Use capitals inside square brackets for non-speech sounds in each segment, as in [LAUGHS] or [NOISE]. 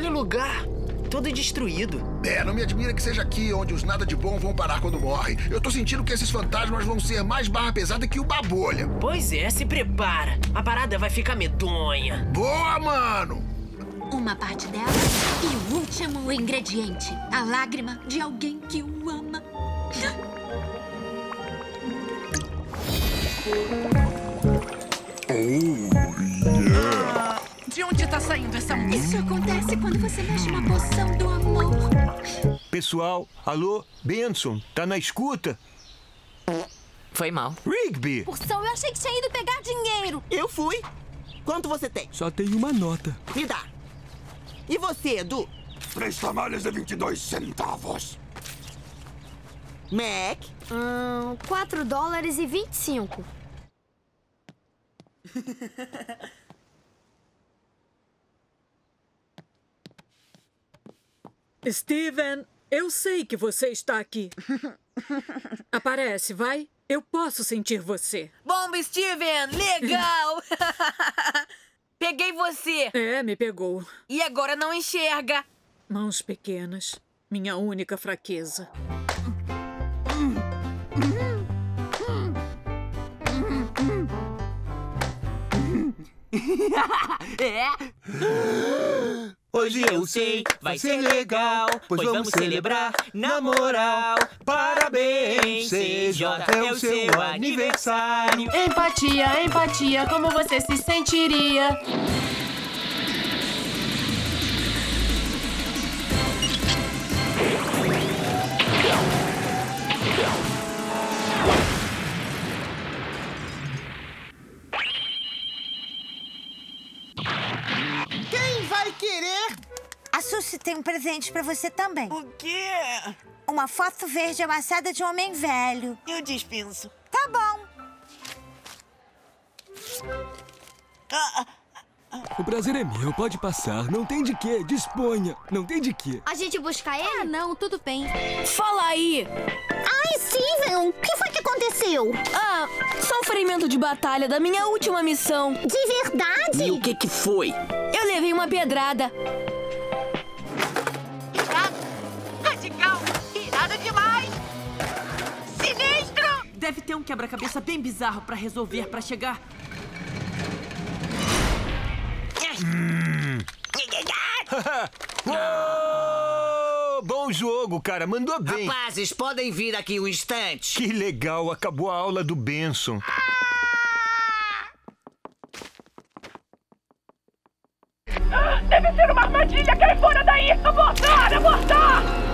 Olha o lugar! Todo destruído. É, não me admira que seja aqui onde os nada de bom vão parar quando morrem. Eu tô sentindo que esses fantasmas vão ser mais barra pesada que o babolha. Pois é, se prepara. A parada vai ficar medonha. Boa, mano! Uma parte dela e o último ingrediente: a lágrima de alguém que o ama. [GASPS] tá saindo essa música? Isso acontece quando você mexe uma poção do amor. Pessoal, alô? Benson, tá na escuta? Foi mal. Rigby! Poção, eu achei que tinha ido pegar dinheiro. Eu fui. Quanto você tem? Só tem uma nota. Me dá. E você, Edu? Três tamales de 22 centavos. Mac? Hum, 4 dólares e 25. [LAUGHS] Steven, eu sei que você está aqui. Aparece, vai. Eu posso sentir você. Bomba, Steven! Legal! Peguei você! É, me pegou. E agora não enxerga! Mãos pequenas, minha única fraqueza. é? Hoje eu sei, vai ser legal, pois vamos celebrar na moral. Parabéns, CJ, é o seu aniversário. Empatia, empatia, como você se sentiria? Quem vai querer? Sushi tem um presente pra você também. O quê? Uma foto verde amassada de um homem velho. Eu dispenso. Tá bom. Ah, O prazer é meu, pode passar. Não tem de quê, disponha. Não tem de quê. A gente busca ele? Ah, não, tudo bem. Fala aí! Ai, Steven, o que foi que aconteceu? Ah, só um ferimento de batalha da minha última missão. De verdade? E o que que foi? Eu levei uma pedrada. Deve ter um quebra-cabeça bem bizarro pra resolver pra chegar. [LAUGHS] Bom jogo, cara. Mandou bem. Rapazes, podem vir aqui um instante. Que legal. Acabou a aula do Benson. Deve ser uma armadilha! Cai fora daí! Abortar! Abortar!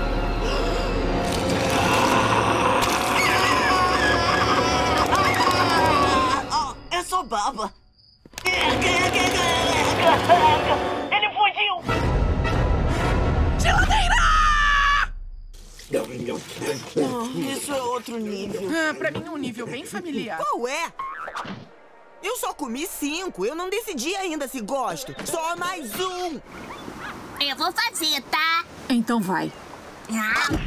Isso é outro nível. Ah, pra mim é um nível bem familiar. Qual é? Eu só comi cinco. Eu não decidi ainda se gosto. Só mais um. Eu vou fazer, tá? Então vai. Caio!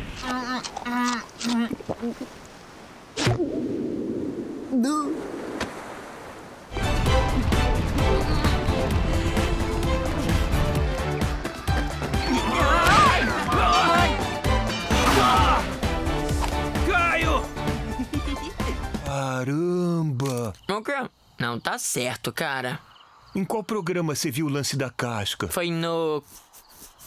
Não tá certo, cara. Em qual programa você viu o lance da casca? Foi no.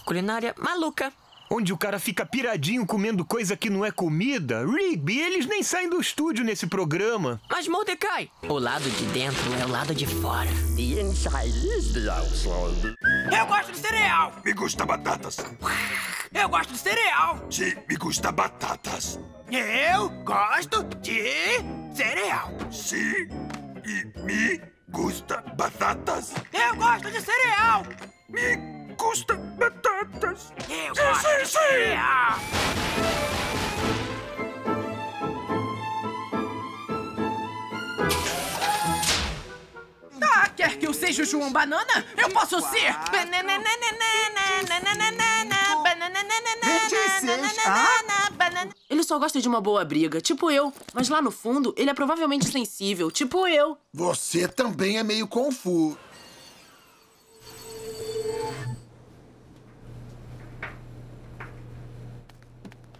Culinária Maluca. onde o cara fica piradinho comendo coisa que não é comida. Rigby, eles nem saem do estúdio nesse programa. Mas Mordecai, O lado de dentro é o lado de fora. The inside is the outside. eu gosto de cereal. Me gusta batatas. Eu gosto de cereal. Sim, me gusta batatas. Eu gosto de cereal. Sim, e me gusta batatas. Eu gosto de cereal. Me gusta batatas. Eu Sim, gosto sim, de sim. cereal. Ah, quer que eu seja o João Banana? Eu posso ser! Ele só gosta de uma boa briga, tipo eu. Mas lá no fundo, ele é provavelmente sensível, tipo eu. Você também é meio confuso.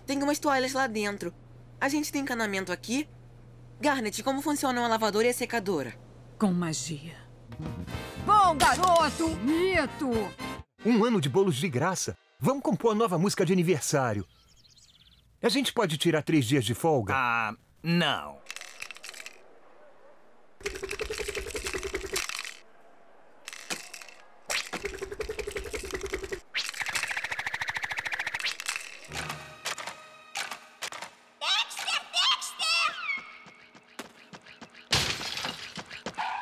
Tem umas toalhas lá dentro. A gente tem encanamento aqui? Garnet, como funcionam a lavadora e a secadora? Com magia. Bom, garoto! Mito! Um ano de bolos de graça. Vamos compor a nova música de aniversário. A gente pode tirar três dias de folga? Ah, não.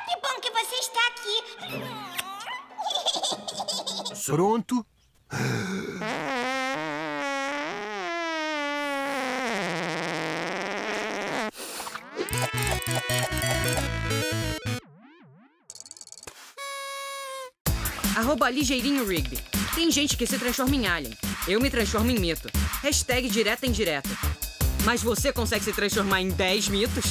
Que bom que você está aqui. Pronto? [LAUGHS] Arroba ligeirinho Rigby. Tem gente que se transforma em alien. Eu me transformo em mito. Hashtag direta em direta. Mas você consegue se transformar em 10 mitos?